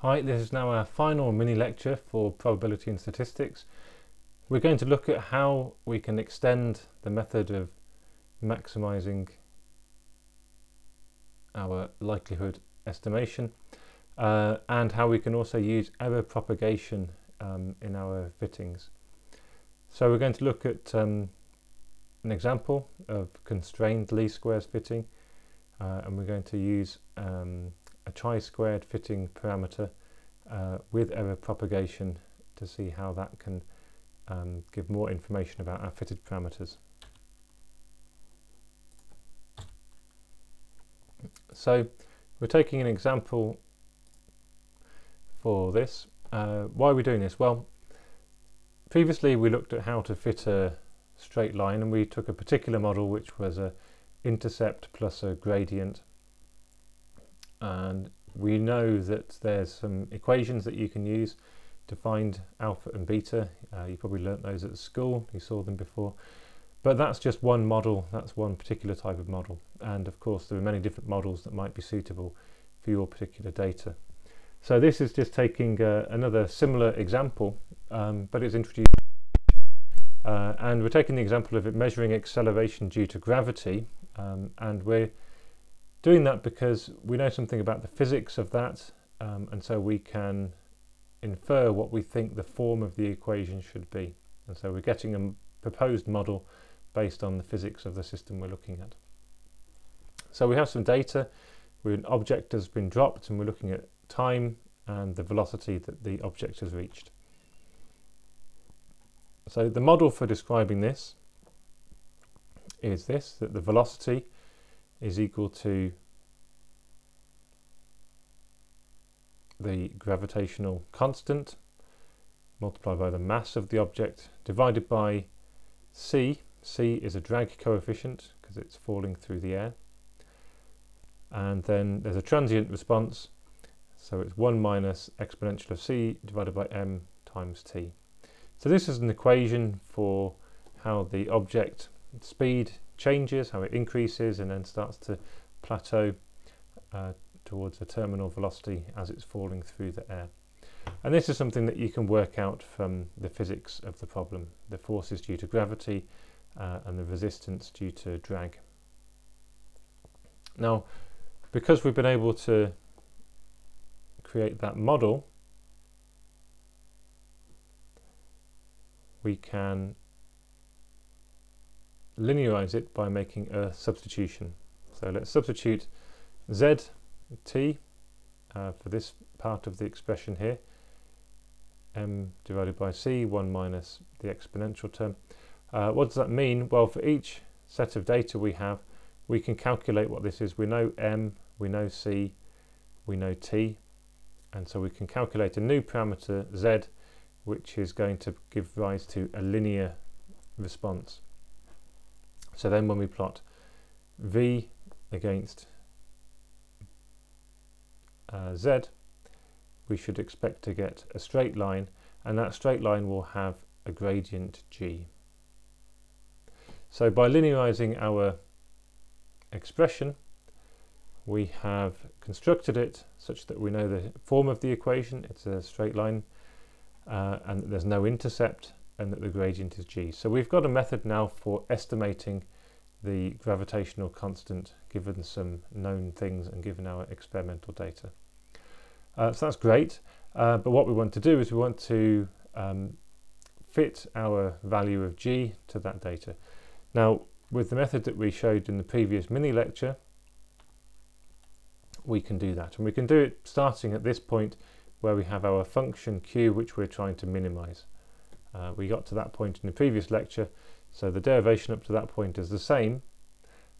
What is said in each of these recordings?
Hi, this is now our final mini lecture for probability and statistics. We're going to look at how we can extend the method of maximizing our likelihood estimation uh, and how we can also use error propagation um, in our fittings. So we're going to look at um, an example of constrained least squares fitting uh, and we're going to use um, a chi-squared fitting parameter uh, with error propagation to see how that can um, give more information about our fitted parameters. So we're taking an example for this. Uh, why are we doing this? Well, previously we looked at how to fit a straight line and we took a particular model which was a intercept plus a gradient and we know that there's some equations that you can use to find alpha and beta. Uh, you probably learnt those at school, you saw them before. But that's just one model, that's one particular type of model. And of course there are many different models that might be suitable for your particular data. So this is just taking uh, another similar example, um, but it's introduced. Uh, and we're taking the example of it measuring acceleration due to gravity, um, and we're doing that because we know something about the physics of that um, and so we can infer what we think the form of the equation should be and so we're getting a proposed model based on the physics of the system we're looking at. So we have some data an object has been dropped and we're looking at time and the velocity that the object has reached. So the model for describing this is this, that the velocity is equal to the gravitational constant multiplied by the mass of the object divided by c. c is a drag coefficient because it's falling through the air. And then there's a transient response, so it's 1 minus exponential of c divided by m times t. So this is an equation for how the object speed changes, how it increases and then starts to plateau uh, towards a terminal velocity as it's falling through the air. And this is something that you can work out from the physics of the problem, the forces due to gravity uh, and the resistance due to drag. Now, because we've been able to create that model, we can linearize it by making a substitution. So let's substitute z t uh, for this part of the expression here m divided by c 1 minus the exponential term. Uh, what does that mean? Well for each set of data we have we can calculate what this is. We know m, we know c, we know t and so we can calculate a new parameter z which is going to give rise to a linear response. So then when we plot V against uh, Z, we should expect to get a straight line and that straight line will have a gradient G. So by linearizing our expression, we have constructed it such that we know the form of the equation, it's a straight line, uh, and there's no intercept, and that the gradient is g. So we've got a method now for estimating the gravitational constant given some known things and given our experimental data. Uh, so that's great, uh, but what we want to do is we want to um, fit our value of g to that data. Now with the method that we showed in the previous mini lecture we can do that and we can do it starting at this point where we have our function q which we're trying to minimize. Uh, we got to that point in the previous lecture, so the derivation up to that point is the same.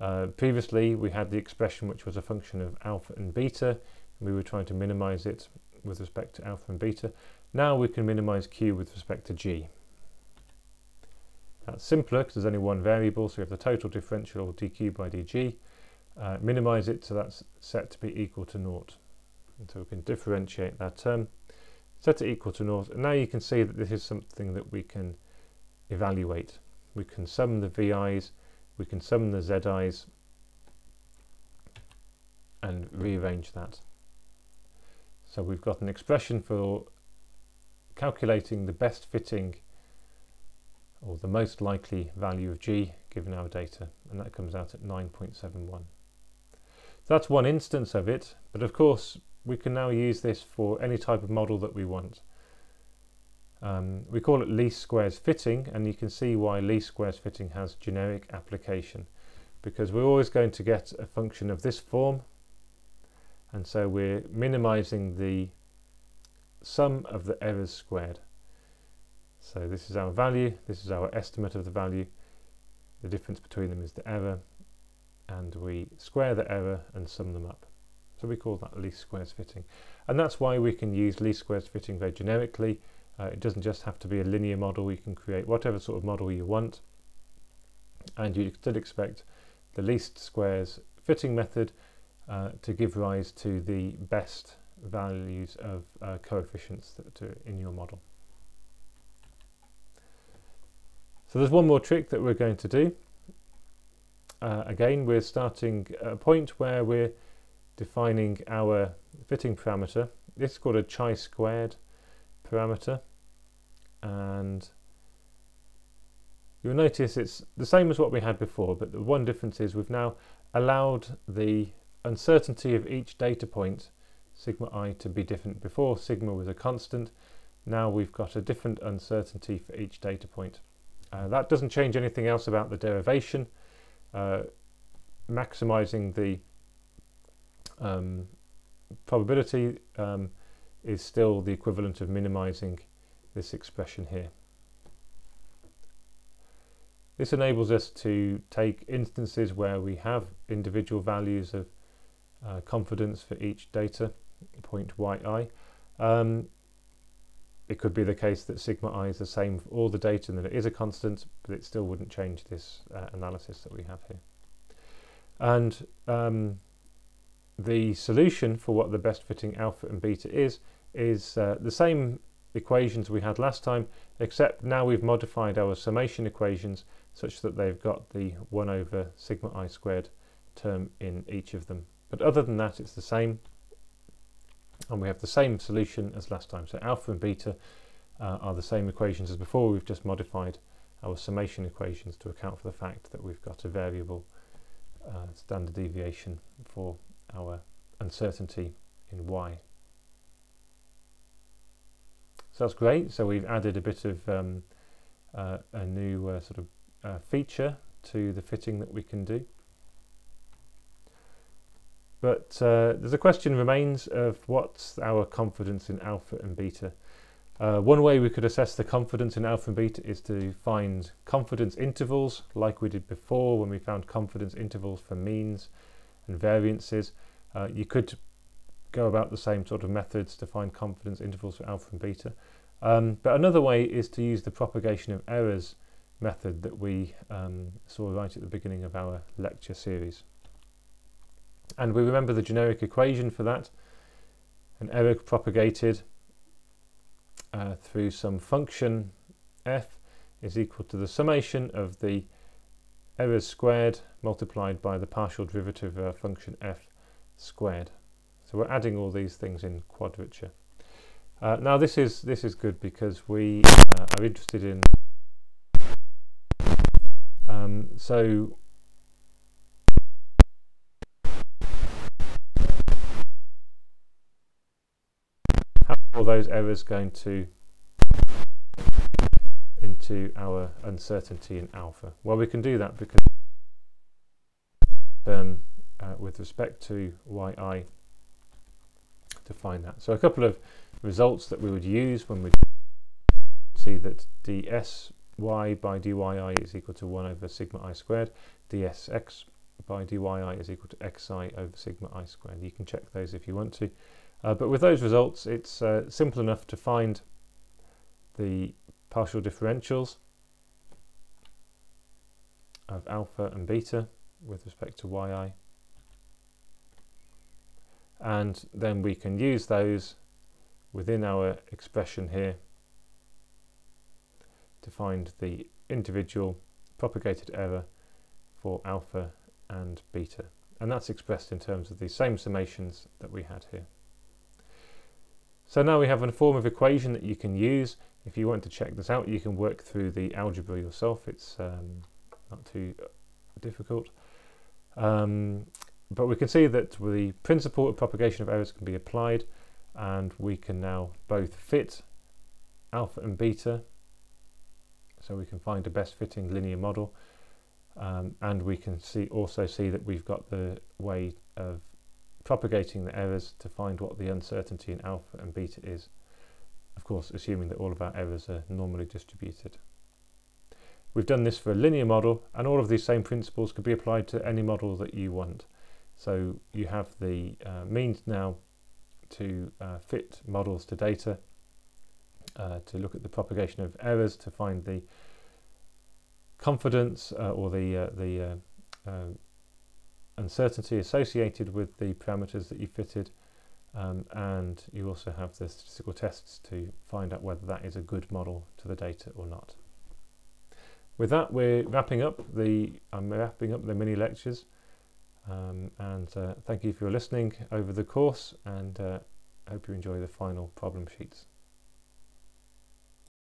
Uh, previously, we had the expression which was a function of alpha and beta, and we were trying to minimize it with respect to alpha and beta. Now we can minimize q with respect to g. That's simpler because there's only one variable, so we have the total differential dq by dg. Uh, minimize it so that's set to be equal to naught. And so we can differentiate that term set it equal to naught. And now you can see that this is something that we can evaluate. We can sum the vi's we can sum the zi's and rearrange that. So we've got an expression for calculating the best fitting or the most likely value of g given our data and that comes out at 9.71. So that's one instance of it but of course we can now use this for any type of model that we want. Um, we call it least squares fitting and you can see why least squares fitting has generic application because we're always going to get a function of this form and so we're minimizing the sum of the errors squared. So this is our value, this is our estimate of the value, the difference between them is the error and we square the error and sum them up. So we call that least squares fitting. And that's why we can use least squares fitting very generically. Uh, it doesn't just have to be a linear model, you can create whatever sort of model you want and you still expect the least squares fitting method uh, to give rise to the best values of uh, coefficients in your model. So there's one more trick that we're going to do. Uh, again, we're starting at a point where we're defining our fitting parameter. This is called a chi-squared parameter and you'll notice it's the same as what we had before but the one difference is we've now allowed the uncertainty of each data point sigma i to be different. Before sigma was a constant, now we've got a different uncertainty for each data point. Uh, that doesn't change anything else about the derivation. Uh, maximizing the um, probability um, is still the equivalent of minimizing this expression here. This enables us to take instances where we have individual values of uh, confidence for each data point yi. Um, it could be the case that sigma i is the same for all the data and that it is a constant, but it still wouldn't change this uh, analysis that we have here. And um, the solution for what the best fitting alpha and beta is, is uh, the same equations we had last time, except now we've modified our summation equations such that they've got the 1 over sigma i squared term in each of them. But other than that, it's the same. And we have the same solution as last time. So alpha and beta uh, are the same equations as before. We've just modified our summation equations to account for the fact that we've got a variable uh, standard deviation for our uncertainty in y. So that's great. So we've added a bit of um, uh, a new uh, sort of uh, feature to the fitting that we can do. But uh, there's a question remains of what's our confidence in alpha and beta. Uh, one way we could assess the confidence in alpha and beta is to find confidence intervals like we did before when we found confidence intervals for means and variances. Uh, you could go about the same sort of methods to find confidence intervals for alpha and beta. Um, but another way is to use the propagation of errors method that we um, saw right at the beginning of our lecture series. And we remember the generic equation for that. An error propagated uh, through some function f is equal to the summation of the errors squared multiplied by the partial derivative of function f squared. So we're adding all these things in quadrature. Uh, now this is this is good because we uh, are interested in um, so are those errors going to into our uncertainty in alpha? Well, we can do that because um, uh, with respect to yi to find that. So a couple of results that we would use when we see that dsy by dyi is equal to 1 over sigma i squared, dsx by dyi is equal to xi over sigma i squared. You can check those if you want to. Uh, but with those results, it's uh, simple enough to find the partial differentials of alpha and beta with respect to yi. And then we can use those within our expression here to find the individual propagated error for alpha and beta. And that's expressed in terms of the same summations that we had here. So now we have a form of equation that you can use. If you want to check this out, you can work through the algebra yourself. It's um, not too difficult. Um, but we can see that the principle of propagation of errors can be applied and we can now both fit alpha and beta so we can find a best fitting linear model um, and we can see also see that we've got the way of propagating the errors to find what the uncertainty in alpha and beta is of course assuming that all of our errors are normally distributed. We've done this for a linear model and all of these same principles could be applied to any model that you want. So you have the uh, means now to uh, fit models to data, uh, to look at the propagation of errors, to find the confidence uh, or the, uh, the uh, uncertainty associated with the parameters that you fitted um, and you also have the statistical tests to find out whether that is a good model to the data or not. With that, we're wrapping up the I'm wrapping up the mini lectures, um, and uh, thank you for listening over the course, and uh, hope you enjoy the final problem sheets.